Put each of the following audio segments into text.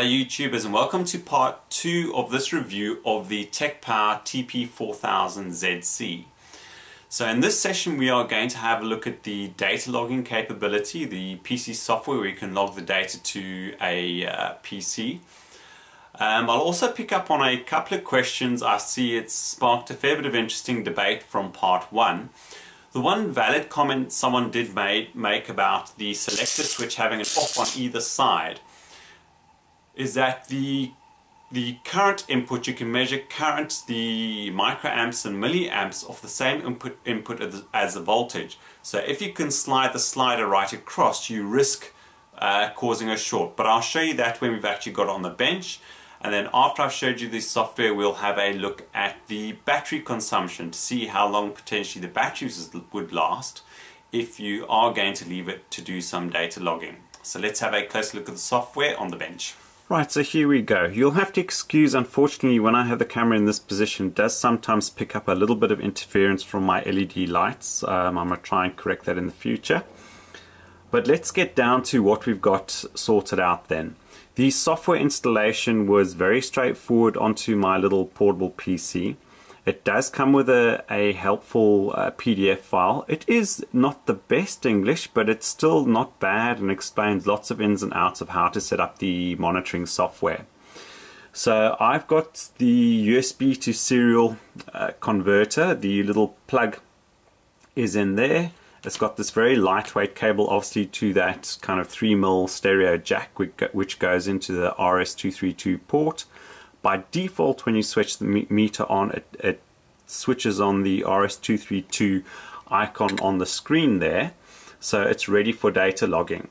Hello YouTubers and welcome to part 2 of this review of the TekPower TP4000ZC. So in this session we are going to have a look at the data logging capability, the PC software where you can log the data to a uh, PC. Um, I'll also pick up on a couple of questions. I see it's sparked a fair bit of interesting debate from part 1. The one valid comment someone did make, make about the selector switch having an off on either side is that the the current input you can measure current the microamps and milliamps of the same input input as the voltage. So if you can slide the slider right across you risk uh, causing a short. But I'll show you that when we've actually got on the bench. And then after I've showed you the software we'll have a look at the battery consumption to see how long potentially the batteries would last if you are going to leave it to do some data logging. So let's have a close look at the software on the bench Right, so here we go. You'll have to excuse, unfortunately, when I have the camera in this position, does sometimes pick up a little bit of interference from my LED lights. Um, I'm going to try and correct that in the future. But let's get down to what we've got sorted out then. The software installation was very straightforward onto my little portable PC. It does come with a, a helpful uh, PDF file. It is not the best English, but it's still not bad and explains lots of ins and outs of how to set up the monitoring software. So I've got the USB to serial uh, converter. The little plug is in there. It's got this very lightweight cable obviously to that kind of 3mm stereo jack which goes into the RS-232 port by default when you switch the meter on it, it switches on the RS232 icon on the screen there so it's ready for data logging.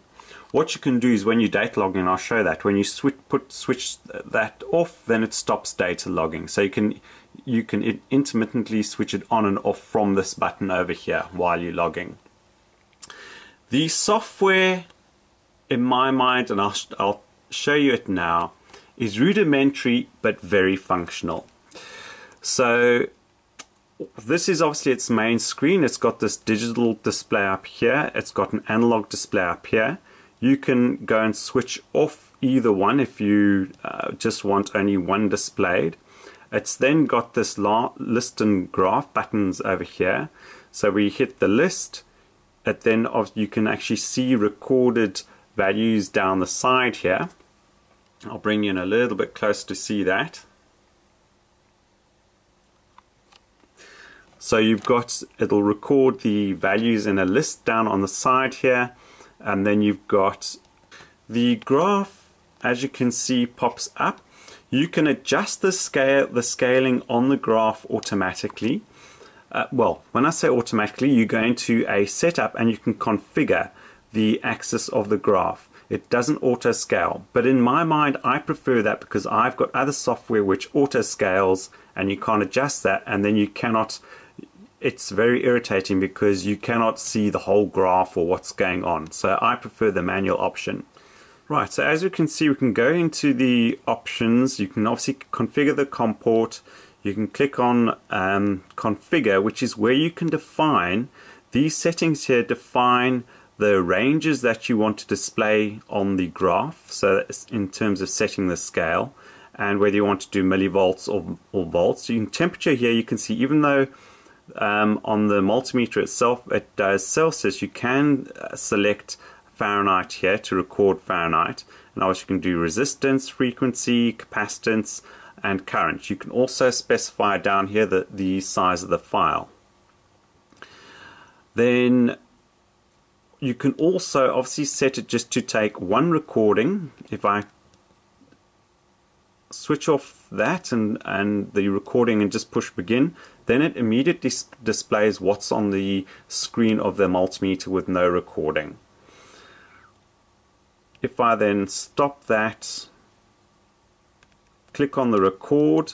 What you can do is when you data logging I'll show that. When you switch put switch that off then it stops data logging. So you can you can intermittently switch it on and off from this button over here while you're logging. The software in my mind and I'll, I'll show you it now is rudimentary but very functional. So this is obviously its main screen. It's got this digital display up here. It's got an analog display up here. You can go and switch off either one if you uh, just want only one displayed. It's then got this list and graph buttons over here. So we hit the list, it then you can actually see recorded values down the side here. I'll bring you in a little bit closer to see that. So you've got, it'll record the values in a list down on the side here and then you've got the graph as you can see pops up. You can adjust the scale, the scaling on the graph automatically. Uh, well, when I say automatically, you go into a setup and you can configure the axis of the graph. It doesn't auto scale. But in my mind, I prefer that because I've got other software which auto scales and you can't adjust that and then you cannot it's very irritating because you cannot see the whole graph or what's going on. So I prefer the manual option. Right, so as you can see, we can go into the options. You can obviously configure the COM port. You can click on um, configure, which is where you can define these settings here define the ranges that you want to display on the graph, so in terms of setting the scale, and whether you want to do millivolts or, or volts. In temperature here, you can see even though um, on the multimeter itself it does Celsius, you can uh, select Fahrenheit here to record Fahrenheit. And obviously you can do resistance, frequency, capacitance, and current. You can also specify down here the, the size of the file. Then you can also obviously set it just to take one recording. If I switch off that and, and the recording and just push begin, then it immediately displays what's on the screen of the multimeter with no recording. If I then stop that, click on the record,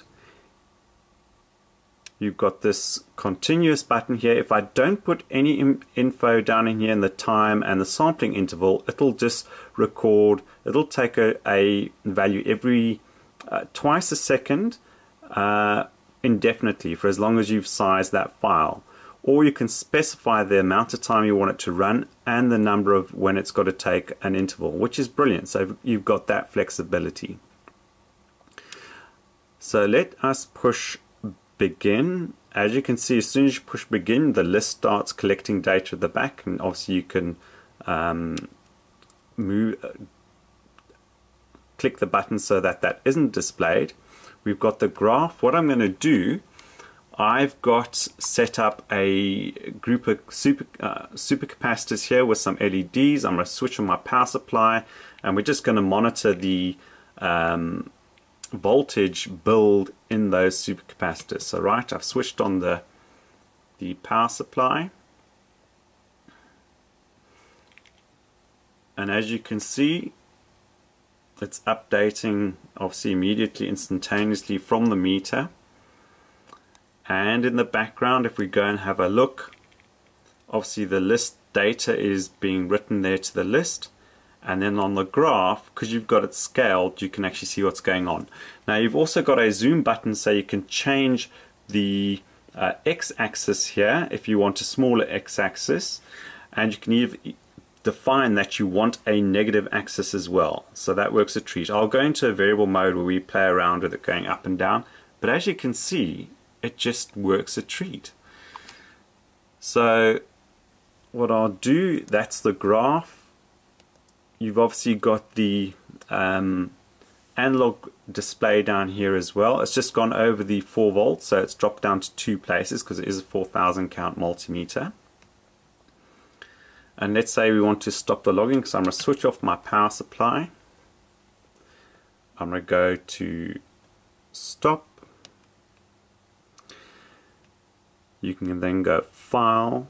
you've got this continuous button here. If I don't put any info down in here in the time and the sampling interval, it'll just record, it'll take a, a value every uh, twice a second uh, indefinitely for as long as you've sized that file. Or you can specify the amount of time you want it to run and the number of when it's got to take an interval, which is brilliant. So you've got that flexibility. So let us push begin. As you can see, as soon as you push begin, the list starts collecting data at the back, and obviously you can um, move, uh, click the button so that that isn't displayed. We've got the graph. What I'm going to do, I've got set up a group of super, uh, super capacitors here with some LEDs. I'm going to switch on my power supply and we're just going to monitor the um, voltage build in those supercapacitors. So right, I've switched on the, the power supply. And as you can see, it's updating obviously immediately, instantaneously from the meter. And in the background, if we go and have a look, obviously the list data is being written there to the list and then on the graph because you've got it scaled you can actually see what's going on. Now you've also got a zoom button so you can change the uh, x-axis here if you want a smaller x-axis. And you can even define that you want a negative axis as well. So that works a treat. I'll go into a variable mode where we play around with it going up and down. But as you can see it just works a treat. So what I'll do that's the graph you've obviously got the um, analog display down here as well. It's just gone over the 4 volts, so it's dropped down to two places because it is a 4000 count multimeter. And let's say we want to stop the logging, so I'm going to switch off my power supply. I'm going to go to stop. You can then go file,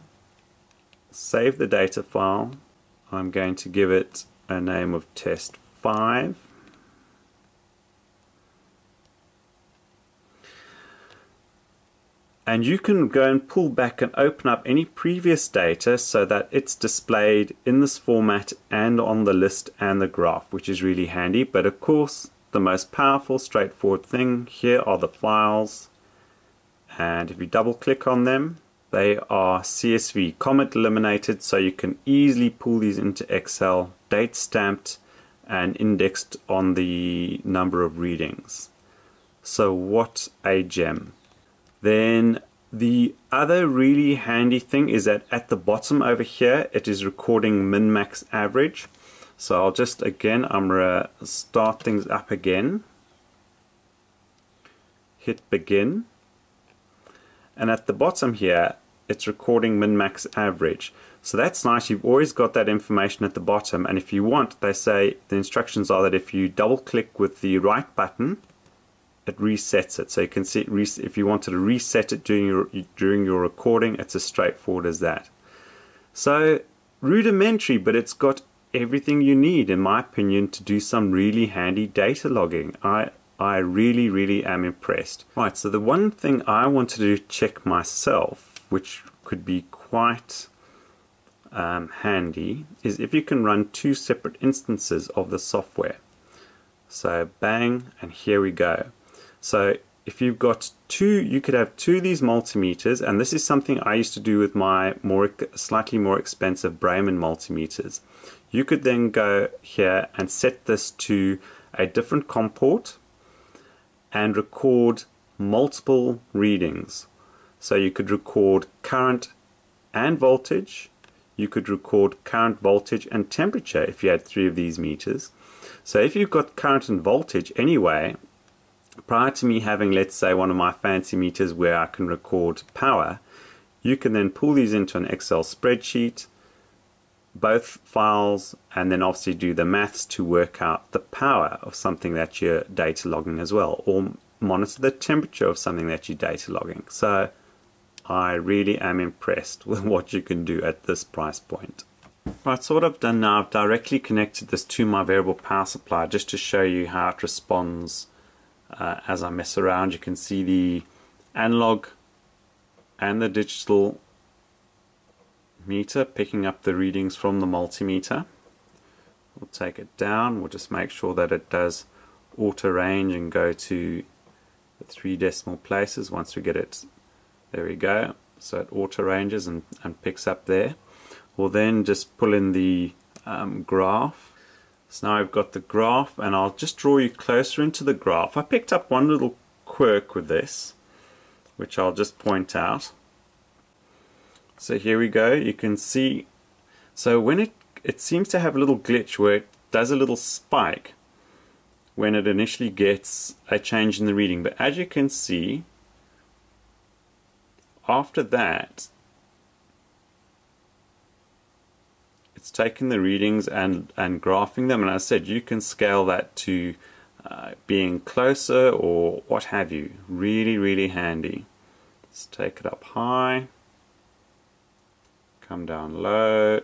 save the data file. I'm going to give it a name of test 5 and you can go and pull back and open up any previous data so that it's displayed in this format and on the list and the graph which is really handy. But of course the most powerful straightforward thing here are the files. And if you double click on them they are CSV comma delimited so you can easily pull these into Excel date stamped and indexed on the number of readings. So what a gem. Then the other really handy thing is that at the bottom over here it is recording min-max average. So I'll just again I'm gonna start things up again. Hit begin. And at the bottom here it's recording min-max average. So that's nice. You've always got that information at the bottom. And if you want, they say the instructions are that if you double click with the right button, it resets it. So you can see if you wanted to reset it during your during your recording, it's as straightforward as that. So rudimentary, but it's got everything you need, in my opinion, to do some really handy data logging. I I really, really am impressed. Right, so the one thing I wanted to check myself, which could be quite um, handy is if you can run two separate instances of the software. So bang, and here we go. So if you've got two, you could have two of these multimeters, and this is something I used to do with my more slightly more expensive Brymen multimeters. You could then go here and set this to a different COM port and record multiple readings. So you could record current and voltage, you could record current voltage and temperature if you had three of these meters. So if you've got current and voltage anyway, prior to me having, let's say, one of my fancy meters where I can record power, you can then pull these into an Excel spreadsheet, both files, and then obviously do the maths to work out the power of something that you're data logging as well, or monitor the temperature of something that you're data logging. So I really am impressed with what you can do at this price point. Right, so what I've done now, I've directly connected this to my variable power supply just to show you how it responds uh, as I mess around. You can see the analog and the digital meter picking up the readings from the multimeter. We'll take it down, we'll just make sure that it does auto range and go to the three decimal places once we get it there we go. So it auto ranges and, and picks up there. We'll then just pull in the um, graph. So now I've got the graph and I'll just draw you closer into the graph. I picked up one little quirk with this, which I'll just point out. So here we go, you can see, so when it, it seems to have a little glitch where it does a little spike when it initially gets a change in the reading. But as you can see, after that, it's taking the readings and, and graphing them. And I said you can scale that to uh, being closer or what have you. Really, really handy. Let's take it up high, come down low.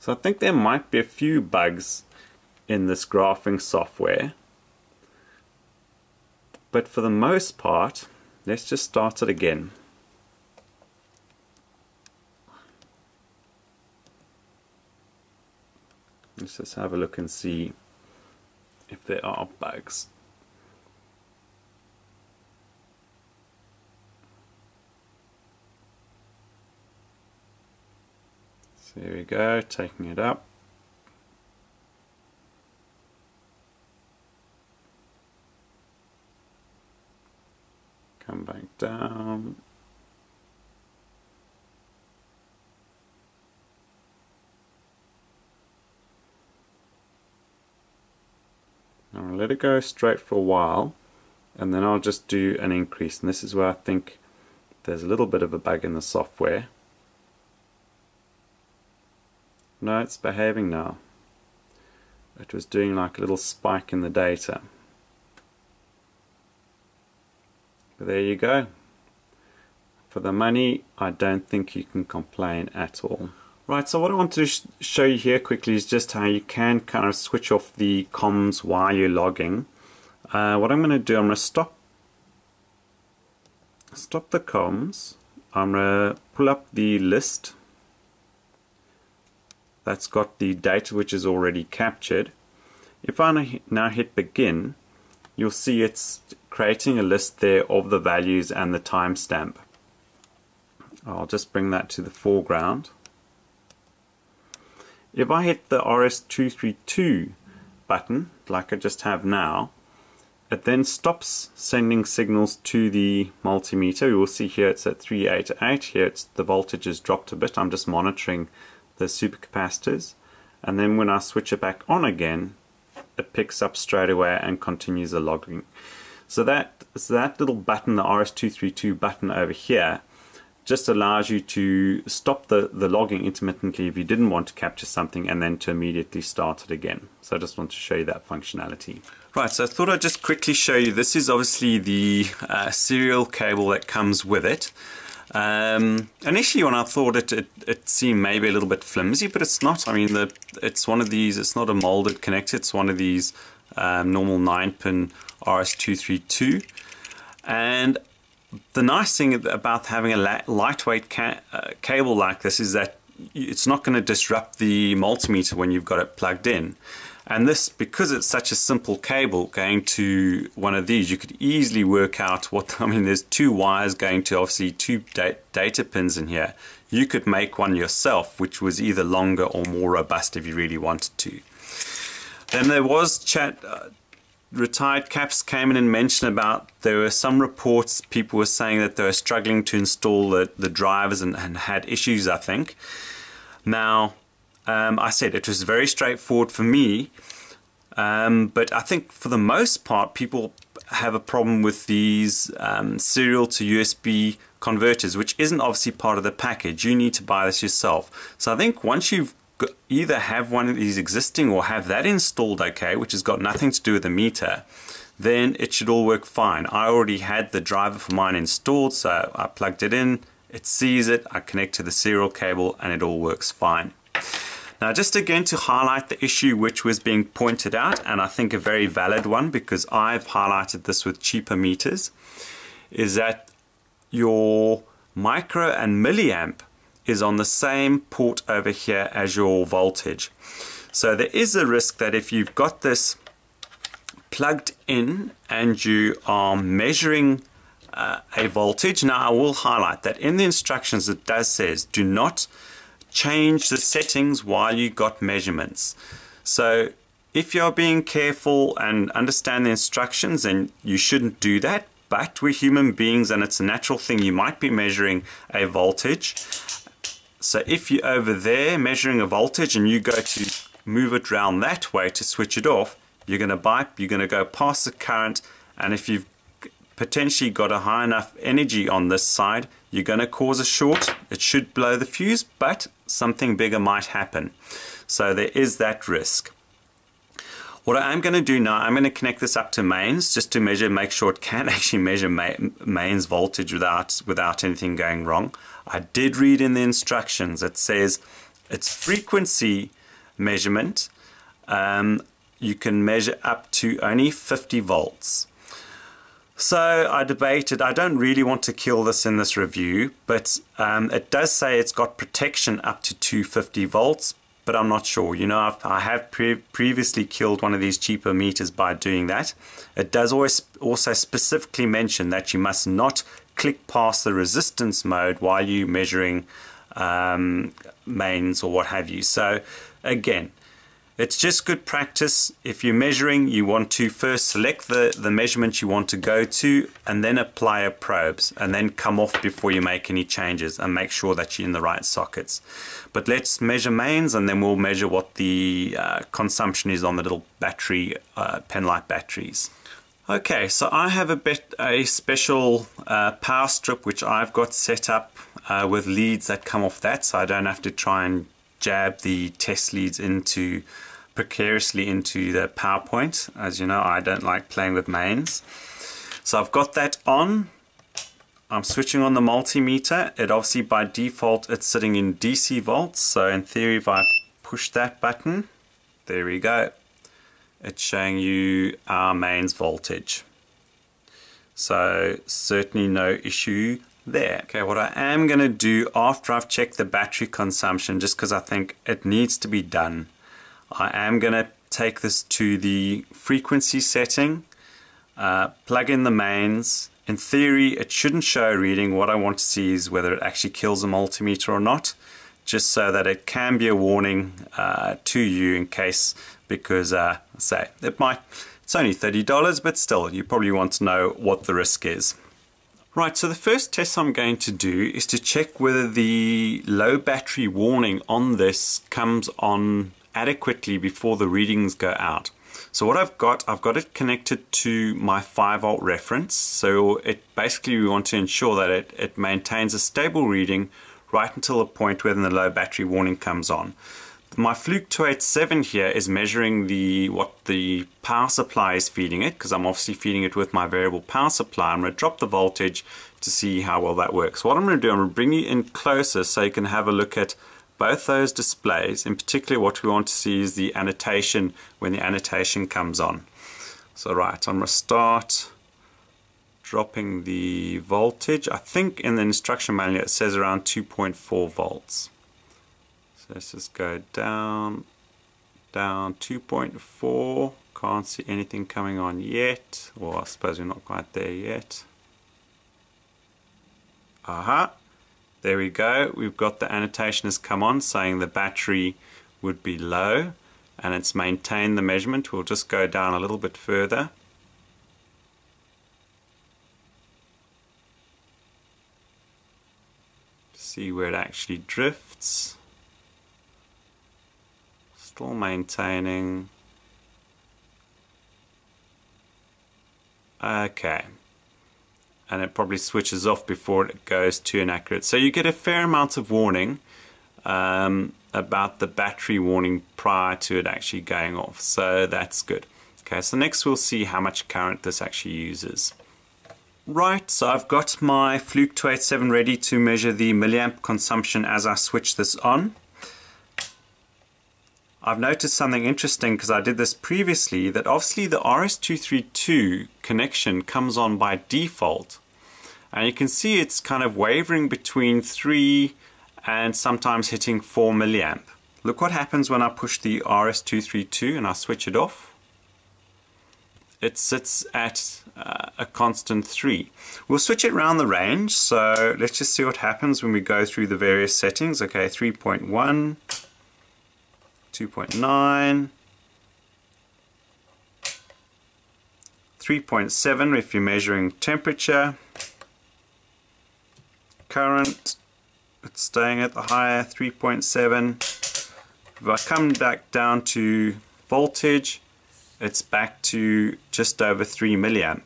So I think there might be a few bugs in this graphing software. But for the most part, let's just start it again. Let's just have a look and see if there are bugs. So there we go, taking it up. Um, Come back down. I'll let it go straight for a while and then I'll just do an increase and this is where I think there's a little bit of a bug in the software. No, it's behaving now. It was doing like a little spike in the data. But there you go. For the money, I don't think you can complain at all. Right, so what I want to sh show you here quickly is just how you can kind of switch off the comms while you're logging. Uh, what I'm going to do, I'm going to stop stop the comms. I'm going to pull up the list that's got the data which is already captured. If I now hit begin, you'll see it's creating a list there of the values and the timestamp. I'll just bring that to the foreground. If I hit the RS232 button, like I just have now, it then stops sending signals to the multimeter. You will see here it's at 388. Here it's the voltage has dropped a bit. I'm just monitoring the supercapacitors. And then when I switch it back on again, it picks up straight away and continues the logging. So that, so that little button, the RS232 button over here, just allows you to stop the, the logging intermittently if you didn't want to capture something and then to immediately start it again. So I just want to show you that functionality. Right, so I thought I'd just quickly show you, this is obviously the uh, serial cable that comes with it. Um, initially when I thought it, it, it, seemed maybe a little bit flimsy, but it's not. I mean, the, it's one of these, it's not a molded connector, it's one of these um, normal 9-pin RS232. And the nice thing about having a lightweight ca uh, cable like this is that it's not going to disrupt the multimeter when you've got it plugged in. And this, because it's such a simple cable going to one of these, you could easily work out what, I mean, there's two wires going to obviously two da data pins in here. You could make one yourself, which was either longer or more robust if you really wanted to. Then there was chat, uh, retired caps came in and mentioned about there were some reports people were saying that they were struggling to install the, the drivers and, and had issues I think now um, I said it was very straightforward for me. Um, but I think for the most part people have a problem with these um, serial to USB converters which isn't obviously part of the package. You need to buy this yourself. So I think once you've either have one of these existing or have that installed okay, which has got nothing to do with the meter, then it should all work fine. I already had the driver for mine installed, so I plugged it in, it sees it, I connect to the serial cable, and it all works fine. Now just again to highlight the issue which was being pointed out, and I think a very valid one because I've highlighted this with cheaper meters, is that your micro and milliamp is on the same port over here as your voltage. So there is a risk that if you've got this plugged in and you are measuring uh, a voltage, now I will highlight that in the instructions it does says do not change the settings while you got measurements. So if you're being careful and understand the instructions, then you shouldn't do that. But we're human beings and it's a natural thing. You might be measuring a voltage. So if you're over there measuring a voltage and you go to move it around that way to switch it off, you're going to bipe, you're going to go past the current, and if you've potentially got a high enough energy on this side, you're going to cause a short. It should blow the fuse, but something bigger might happen. So there is that risk. What I am going to do now, I'm going to connect this up to mains just to measure, make sure it can actually measure mains voltage without, without anything going wrong. I did read in the instructions, it says it's frequency measurement. Um, you can measure up to only 50 volts. So I debated, I don't really want to kill this in this review, but um, it does say it's got protection up to 250 volts, but I'm not sure. You know, I've, I have pre previously killed one of these cheaper meters by doing that. It does always also specifically mention that you must not click past the resistance mode while you're measuring um, mains or what have you. So again, it's just good practice. If you're measuring, you want to first select the, the measurement you want to go to and then apply your probes and then come off before you make any changes and make sure that you're in the right sockets. But let's measure mains and then we'll measure what the uh, consumption is on the little battery, uh, Penlight batteries. Okay, so I have a bit a special uh, power strip which I've got set up uh, with leads that come off that so I don't have to try and jab the test leads into precariously into the PowerPoint. As you know, I don't like playing with mains. So I've got that on. I'm switching on the multimeter. It obviously by default it's sitting in DC volts. So in theory if I push that button, there we go. It's showing you our mains voltage. So certainly no issue there. Okay, what I am going to do after I've checked the battery consumption, just because I think it needs to be done, I am going to take this to the frequency setting, uh, plug in the mains. In theory, it shouldn't show a reading. What I want to see is whether it actually kills a multimeter or not, just so that it can be a warning uh, to you in case, because, uh, say, it might, it's only $30, but still, you probably want to know what the risk is. Right, so the first test I'm going to do is to check whether the low battery warning on this comes on adequately before the readings go out. So what I've got, I've got it connected to my 5 volt reference. So it basically we want to ensure that it, it maintains a stable reading right until the point where the low battery warning comes on. My Fluke 287 here is measuring the what the power supply is feeding it because I'm obviously feeding it with my variable power supply. I'm going to drop the voltage to see how well that works. What I'm going to do, I'm going to bring you in closer so you can have a look at both those displays. In particular, what we want to see is the annotation when the annotation comes on. So right, I'm going to start dropping the voltage. I think in the instruction manual it says around 2.4 volts. Let's just go down, down 2.4. Can't see anything coming on yet. Well, I suppose we're not quite there yet. Aha. There we go. We've got the annotation has come on saying the battery would be low and it's maintained the measurement. We'll just go down a little bit further. See where it actually drifts. Still maintaining. Okay and it probably switches off before it goes too inaccurate. So you get a fair amount of warning um, about the battery warning prior to it actually going off. So that's good. Okay, so next we'll see how much current this actually uses. Right, so I've got my Fluke 287 ready to measure the milliamp consumption as I switch this on. I've noticed something interesting because I did this previously that obviously the RS-232 connection comes on by default and you can see it's kind of wavering between 3 and sometimes hitting 4 milliamp. Look what happens when I push the RS-232 and I switch it off. It sits at uh, a constant 3. We'll switch it around the range so let's just see what happens when we go through the various settings. Okay, 3.1 2.9, 3.7 if you're measuring temperature, current, it's staying at the higher 3.7. If I come back down to voltage, it's back to just over 3 milliamp.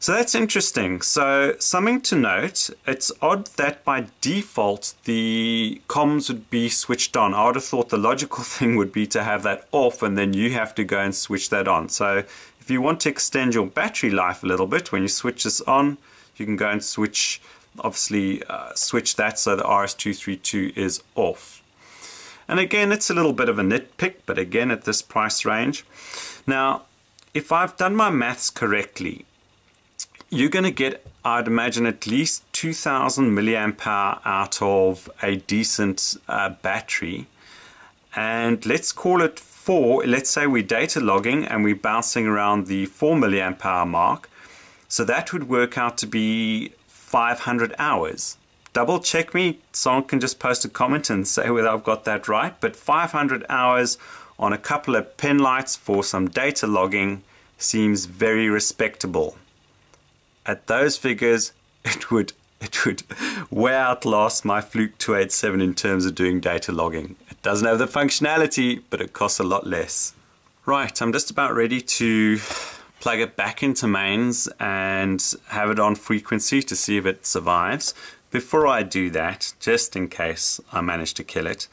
So that's interesting. So something to note, it's odd that by default the comms would be switched on. I would have thought the logical thing would be to have that off and then you have to go and switch that on. So if you want to extend your battery life a little bit, when you switch this on, you can go and switch, obviously uh, switch that so the RS232 is off. And again, it's a little bit of a nitpick, but again, at this price range. Now, if I've done my maths correctly, you're going to get, I'd imagine, at least 2000 milliamp hour out of a decent uh, battery. And let's call it four. Let's say we're data logging and we're bouncing around the 4 milliamp hour mark. So that would work out to be 500 hours. Double check me. Someone can just post a comment and say whether I've got that right. But 500 hours on a couple of pen lights for some data logging seems very respectable at those figures, it would it would way outlast my Fluke 287 in terms of doing data logging. It doesn't have the functionality, but it costs a lot less. Right, I'm just about ready to plug it back into mains and have it on frequency to see if it survives. Before I do that, just in case I manage to kill it,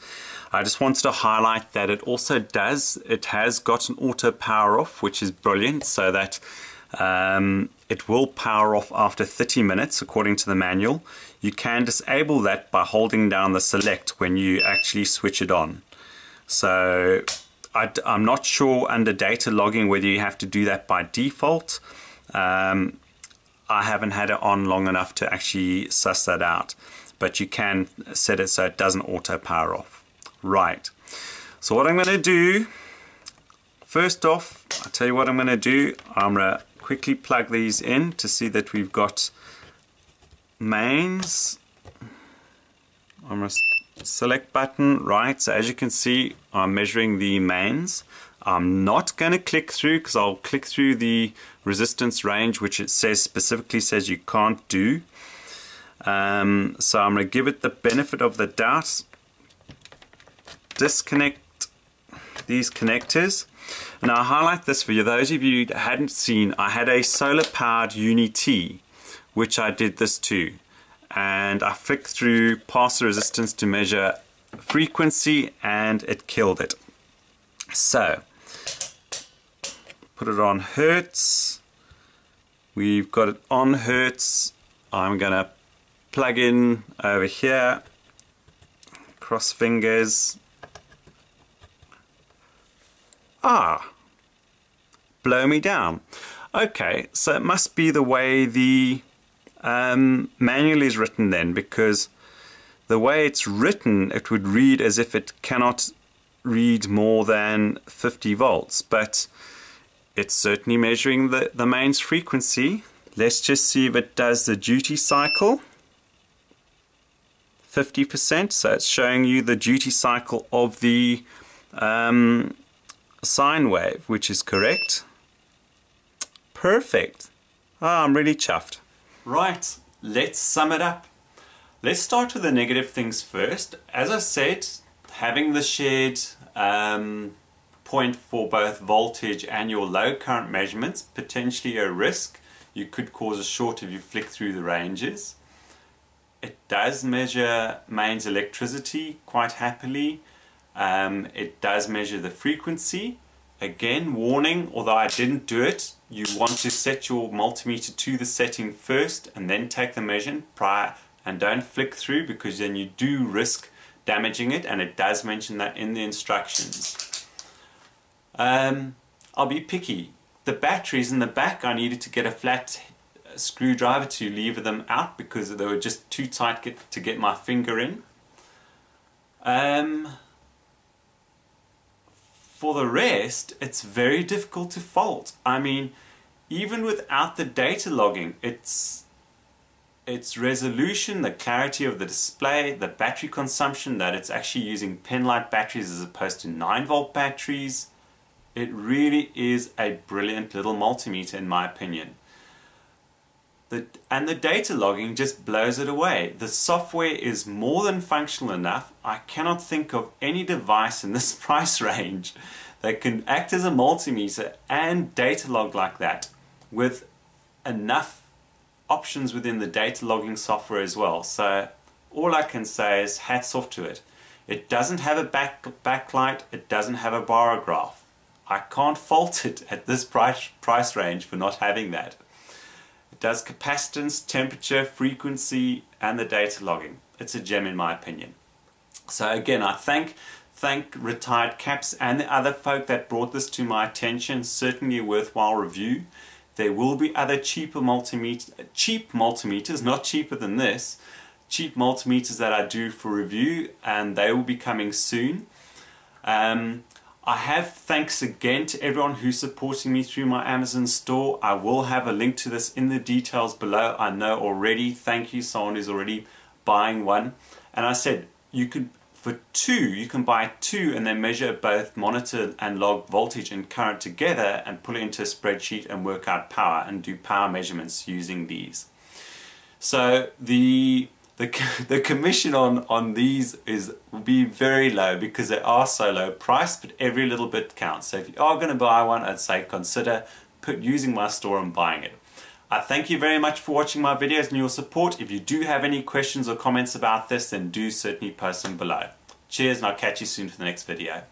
I just wanted to highlight that it also does, it has got an auto power off, which is brilliant, so that um, it will power off after 30 minutes according to the manual. You can disable that by holding down the select when you actually switch it on. So I, am not sure under data logging whether you have to do that by default. Um, I haven't had it on long enough to actually suss that out. But you can set it so it doesn't auto power off. Right. So what I'm going to do, first off, I'll tell you what I'm going to do. I'm to quickly plug these in to see that we've got mains. My select button right so as you can see I'm measuring the mains. I'm not going to click through because I'll click through the resistance range which it says specifically says you can't do. Um, so I'm going to give it the benefit of the doubt. Disconnect these connectors and I'll highlight this for you. Those of you that hadn't seen, I had a solar powered Uni-T, which I did this to. And I flicked through past resistance to measure frequency and it killed it. So, put it on Hertz. We've got it on Hertz. I'm to plug in over here, cross fingers, Ah, blow me down. Okay, so it must be the way the um, manual is written then, because the way it's written, it would read as if it cannot read more than 50 volts, but it's certainly measuring the, the mains frequency. Let's just see if it does the duty cycle. 50%, so it's showing you the duty cycle of the um, sine wave, which is correct. Perfect. Oh, I'm really chuffed. Right, let's sum it up. Let's start with the negative things first. As I said, having the shared um, point for both voltage and your low current measurements, potentially a risk. You could cause a short if you flick through the ranges. It does measure mains electricity quite happily. Um, it does measure the frequency. Again, warning, although I didn't do it, you want to set your multimeter to the setting first and then take the measurement prior and don't flick through because then you do risk damaging it and it does mention that in the instructions. Um, I'll be picky. The batteries in the back I needed to get a flat screwdriver to lever them out because they were just too tight get, to get my finger in. Um, for the rest, it's very difficult to fault. I mean, even without the data logging, it's its resolution, the clarity of the display, the battery consumption, that it's actually using penlight batteries as opposed to 9 volt batteries. It really is a brilliant little multimeter in my opinion. The, and the data logging just blows it away. The software is more than functional enough. I cannot think of any device in this price range that can act as a multimeter and data log like that with enough options within the data logging software as well. So all I can say is hats off to it. It doesn't have a back, backlight, it doesn't have a bargraph. I can't fault it at this price, price range for not having that. Does capacitance, temperature, frequency, and the data logging. It's a gem in my opinion. So again, I thank thank retired caps and the other folk that brought this to my attention. Certainly a worthwhile review. There will be other cheaper multimeter, cheap multimeters, not cheaper than this, cheap multimeters that I do for review, and they will be coming soon. Um, I have thanks again to everyone who's supporting me through my Amazon store. I will have a link to this in the details below. I know already. Thank you, someone who's already buying one. And I said you could for two, you can buy two and then measure both monitor and log voltage and current together and put it into a spreadsheet and work out power and do power measurements using these. So the the, the commission on, on these is will be very low because they are so low priced, but every little bit counts. So if you are going to buy one, I'd say consider put using my store and buying it. I thank you very much for watching my videos and your support. If you do have any questions or comments about this, then do certainly post them below. Cheers and I'll catch you soon for the next video.